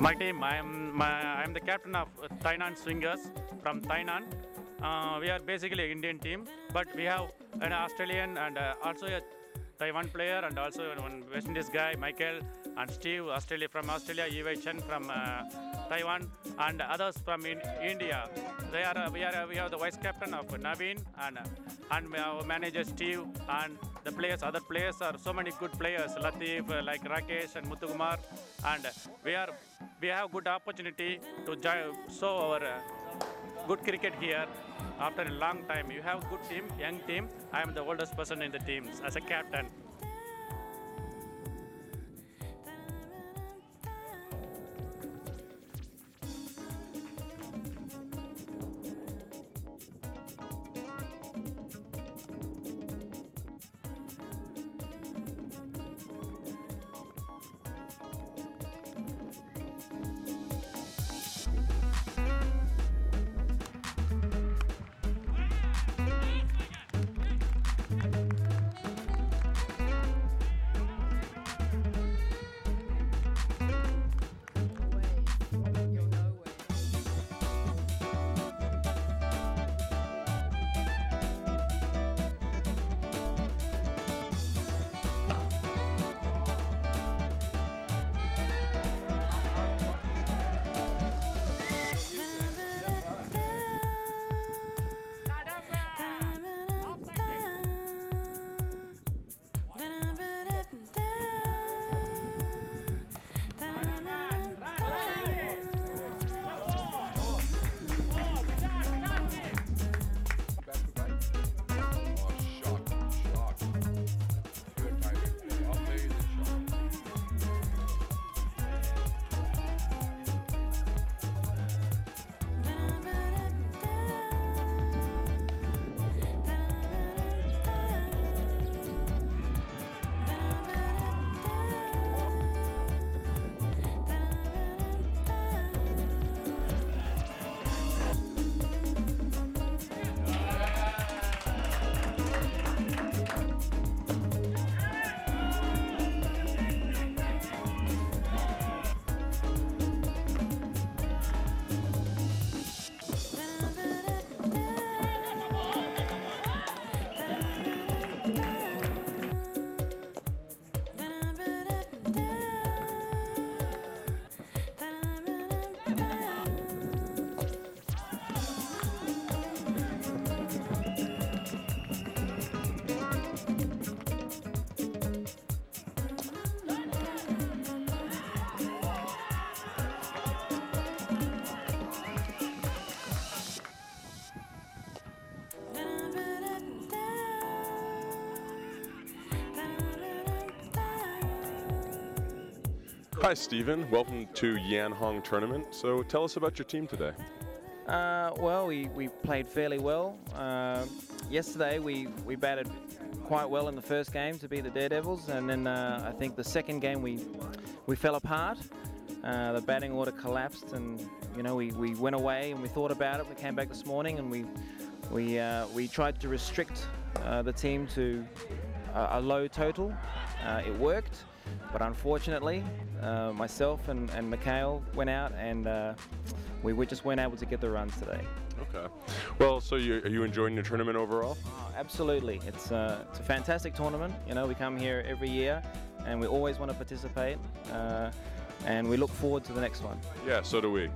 My team, I am my, I am the captain of Tainan Swingers from Tainan. Uh, we are basically an Indian team, but we have an Australian and uh, also a Taiwan player and also one West Indies guy, Michael and Steve, Australia from Australia, Yi Chen from uh, Taiwan, and others from in India. They are uh, we are uh, we have the vice captain of Naveen and uh, and our manager Steve and the players, other players are so many good players, Latif, like Rakesh and Muthukumar, and we are we have good opportunity to show our good cricket here after a long time. You have good team, young team. I am the oldest person in the team as a captain. Hi, Stephen. Welcome to Jan Hong Tournament. So tell us about your team today. Uh, well, we, we played fairly well. Uh, yesterday, we, we batted quite well in the first game to be the Daredevils, and then uh, I think the second game we we fell apart. Uh, the batting order collapsed, and you know we, we went away and we thought about it. We came back this morning and we we uh, we tried to restrict uh, the team to a, a low total. Uh, it worked, but unfortunately, uh, myself and, and Mikhail went out and uh, we, we just weren't able to get the runs today. Okay. Well, so you, are you enjoying your tournament overall? Oh, absolutely. It's, uh, it's a fantastic tournament. You know, we come here every year and we always want to participate. Uh, and we look forward to the next one. Yeah, so do we.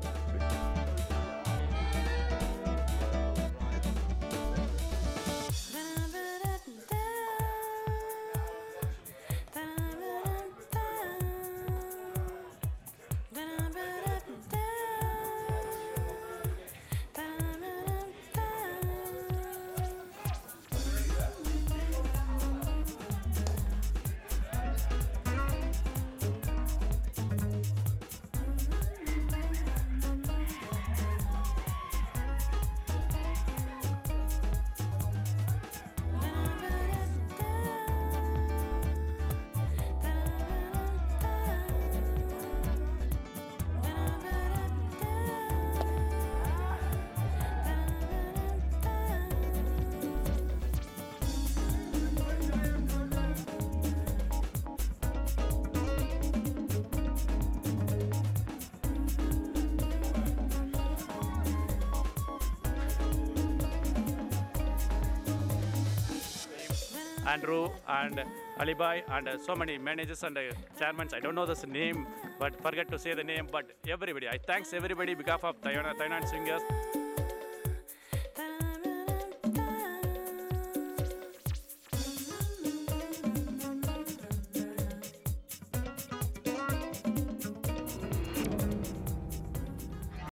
Andrew and Alibai and so many managers and uh, chairmen. I don't know this name, but forget to say the name. But everybody, I thanks everybody behalf of Tainan Swingers.